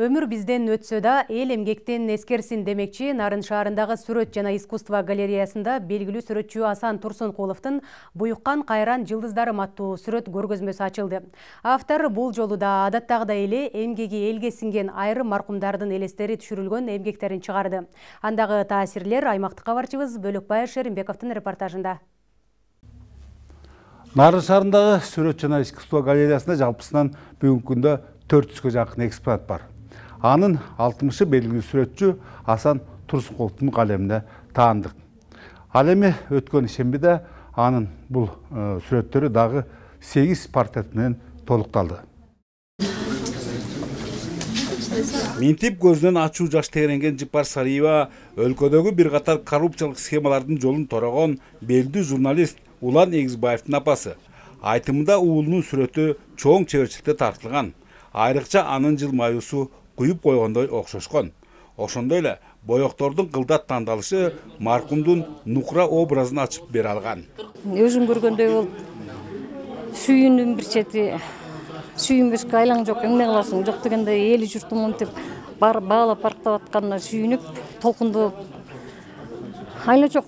Өмүр бизден өтсө да эл эмгектен эскерсин демекчи Нарын шаарындагы сүрөт жана искусство галереясында белгилүү сүрөтчү Асан Турсункуловдун Буюккан кайран жылдыздарым аттуу сүрөт көргөзмөсү ачылды. Автор бул жолу да адаттагыдай эле эмгеги элге сиңген айрым маркумдардын элестери түшүрүлгөн эмгектерин чыгарды. Андагы таасирлер аймактык кабарчыбыз Бөлөкбай Шеримбековдун репортажында. Нарын шаарындагы сүрөт жана искусство галереясында жалпысынан бүгүнкү күндө 400 жакын экспонат бар анын алтымышы белгилүү сүрөтчү асан турсункуловдун калемине таандык ал эми өткөн шембиде анын бул сүрөттөрү дагы сегиз портрет менен толукталды. Минтип көзүнөн ачуу жаш тегеренген жыпар сариева өлкөдөгү бир катар коррупциялык схемалардын жолун торогон белгилүү журналист улан эгизбаевдин апасы. Айтымында уулунун сүрөтү чоң чеберчиликте тартылган. Айрыкча анын жылмаюусу куюп койгондой окшошкон ошондой эле боектордун кылдат тандалышы маркумдун нукра образын ачып бере алган. Өзүң көргөндөй болуп сүйүүнүн бир чети сүйүнбөскө айлаң жок эмне кыласың? Жок дегенде эли журтум мынтип баалап барктап атканына сүйүнүп толкундоп айла жок.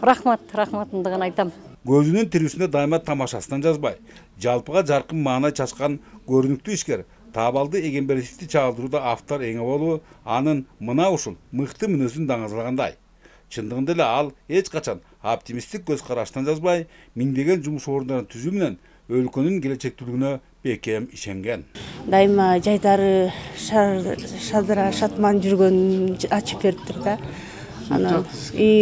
Рахмат рахматымды айтам. Көзүнүн тирүүсүндө дайыма тамашасынан жазбай жалпыга жаркын маана чачкан көрүнүктүү ишкер таабалды эгемберетовди чагылдырууда автор эң абалы анын мына ушул мыкты мүнөзүн даңазалагандай чындыгында эле ал эч качан оптимисттик көз караштан жазбай миңдеген жумуш орундарын түзүү менен өлкөнүн келечектүүлүгүнө бекем ишенген. Дайыма жайдары шадыра шатман жүргөнүн ачып бериптир да. Анан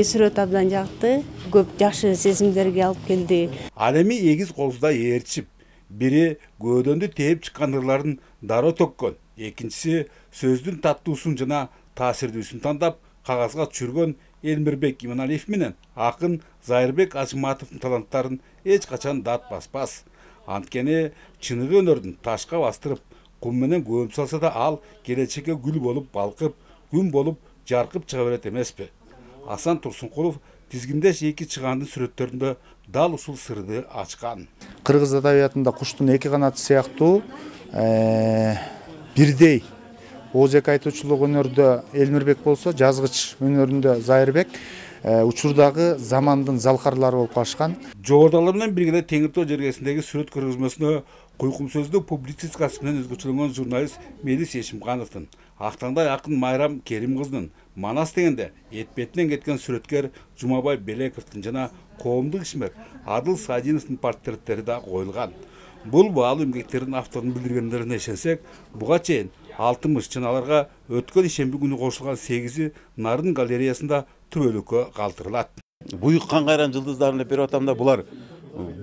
сүрөт абдан жакты көп жакшы сезимдерге алып келди. Ал эми эгиз колсуздай ээрчип бири көөдөндү тээп чыккан ырларын дароо төккөн экинчиси сөздүн таттуусун жана таасирдүүсүн тандап кагазга түшүргөн элмирбек иманалиев менен акын зайырбек ажыматовдун таланттарын эч качан дат баспас анткени чыныгы өнөрдүн ташка бастырып кум менен көмүп салса да ал келечекке гүл болуп балкып күн болуп жаркып чыга берет эмеспи асан турсункулов тизгиндеш эки чыгаандын сүрөттөрүндө дал ушул сырды ачкан. Кыргыз адабиятында куштун эки канаты сыяктуу э, бирдей. Ооз эки айтуучулук өнөрдө элмирбек болсо жазгыч өнөрүндө зайырбек э, учурдагы замандын залкарлары болуп калышкан. Жогорудагылар менен бирге эле теңир тоо жергесиндеги сүрөт көргөзмөсүнө куйкум сөздүү публицистикасы менен өзгөчөлөнгөн журналист мелис эшимкановдун актаңдай акын майрам керим кызынын манас дегенде эт бетинен кеткен сүрөткер жумабай белековдун жана коомдук ишмер адыл садиновдун портреттери да коюлган бул баалуу эмгектердин авторунун билдиргендерине ишенсек буга чейин алтымыш жана аларга өткөн ишемби күнү кошулган сегизи нарын галереясында түбөлүккө калтырылат буюккан кайран жылдыздарын деп берип атам да булар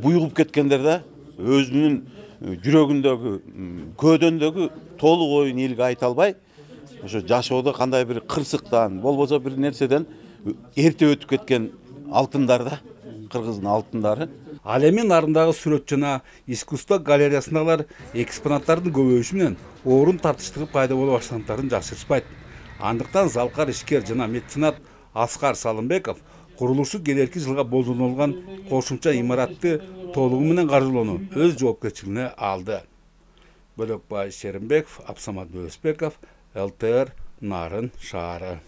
буйугуп кеткендер да өзүнүн жүрөгүндөгү көөдөндөгү толук оюн элге айта албай ошо жашоодо кандай бир кырсыктан болбосо бир нерседен эрте өтүп кеткен алтындар да кыргыздын алтындары. Ал эми нарындагы сүрөт жана искусство галереясындагылар экспонаттардын көбөйүшү менен орун тартыштыгы пайда боло баштагандарын жашырышпайт. Андыктан залкар ишкер жана меценат аскар салымбеков курулушу келерки жылга болжолдонулган кошумча имаратты толугу менен каржылоону өз жоопкерчилигине алды. Бөлөкбай шеримбеков абсамат бөөзбеков лтр нарын шаары